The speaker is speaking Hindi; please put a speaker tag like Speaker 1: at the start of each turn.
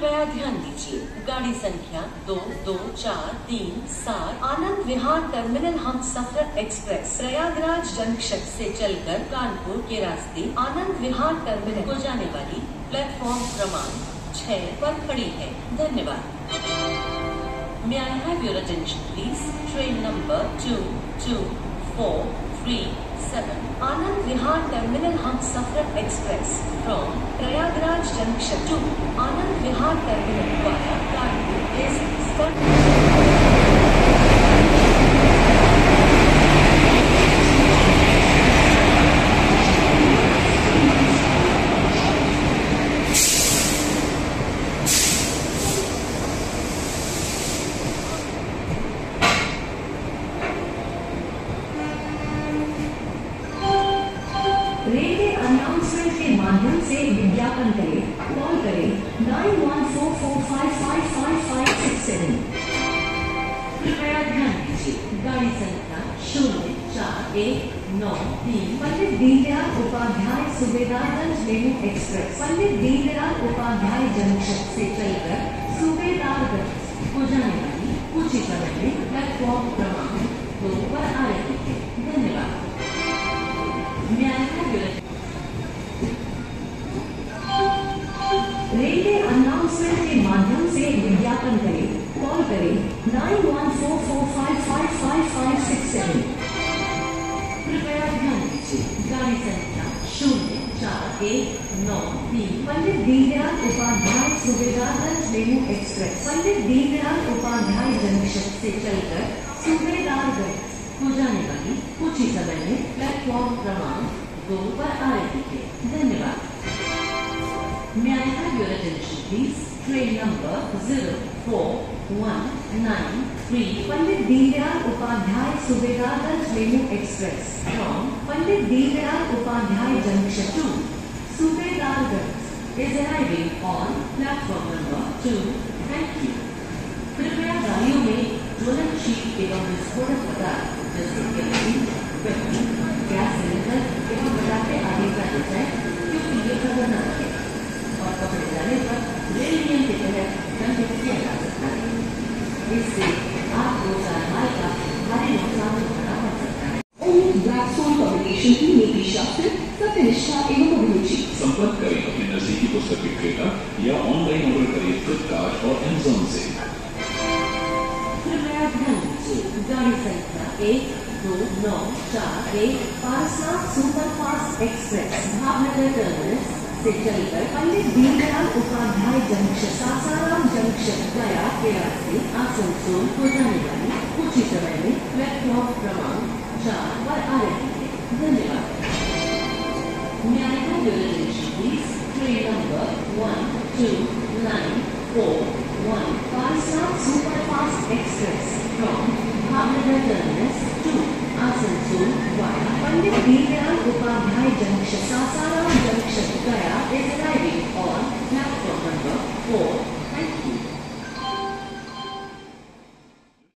Speaker 1: कृपया ध्यान दीजिए। गाड़ी संख्या दो दो चार तीन सात। आनंद Vihar terminal Humsafar express. Prayagraj junction से चलकर कानपुर के रास्ते आनंद विहार टर्मिनल को जाने वाली प्लेटफॉर्म क्रमांक छह पर खड़ी है। धन्यवाद। May I have your attention, please? Train number three seven Anand Vihar terminal Humsafar express from Prayagraj junction to Anand Vihar terminal द्वारा
Speaker 2: गाड़ी अनाउंसमेंट के माध्यम से विज्ञापन करें कॉल करें nine one four four five five five five six seven
Speaker 1: कृपया ध्यान दीजिए, गाड़ी संख्या शून्य चार एक नौ तीन।
Speaker 2: Pandit Deendayal Upadhyay Subedarganj MEMU express. Pandit Deendayal Upadhyay junction से चलकर सुबेदारगंज।
Speaker 1: को जाने वाली, कुछ ही समय में
Speaker 2: करें nine one four four five five five five six seven
Speaker 1: कृपया ध्यान दीजिए गाड़ी संख्या शून्य चार एक नौ तीन
Speaker 2: Pandit Deendayal Upadhyay Subedarganj MEMU express Pandit Deendayal Upadhyay junction से चलकर सुबेदारगंज
Speaker 1: को जाने वाली कुछ ही समय में प्लेटफॉर्म क्रमांक दो पर आ रही है धन्यवाद May I have your attention, please? Train number 04193
Speaker 2: Pandit Deendayal Upadhyay Subedarganj MEMU express
Speaker 1: from
Speaker 2: Pandit Deendayal Upadhyay junction
Speaker 1: to
Speaker 2: Subedarganj
Speaker 1: is arriving on platform number 2. Thank you. कृपया गाड़ियों में ज्वलनशील एवं विस्फोटक पदार्थ जैसे गैस सिलेंडर एवं पटाखे आदि का ले जाए क्योंकि ये खतरनाक है और पकड़े जाने पर रेल नियम के तहत दंडित किया जा सकता
Speaker 3: संपर्क करें अपने नजदीकी पुस्तक विक्रेता या ऑनलाइन ऑर्डर करें फ्लिपकार्ट और एमेजोन से
Speaker 1: कृपया संख्या एक दो नौ चार एक
Speaker 2: पारसाद सुपरफास्ट एक्सप्रेस
Speaker 1: भावनगर टर्मिनस से चलकर
Speaker 2: पंडित दीनदयाल उपाध्याय जंक्शन सासाराम जंक्शन
Speaker 1: गया के रास्ते आसनसोल वाली कुछ ही समय में प्लेटफॉर्म क्रमांक चार पर आ रही है धन्यवाद please? Train number one two nine four one
Speaker 2: पारसाद superfast express
Speaker 1: from Bhavnagar terminus to Asansol via
Speaker 2: Pandit Deendayal Upadhyay junction Sasaram junction
Speaker 1: Gaya is arriving on platform number four. Thank you.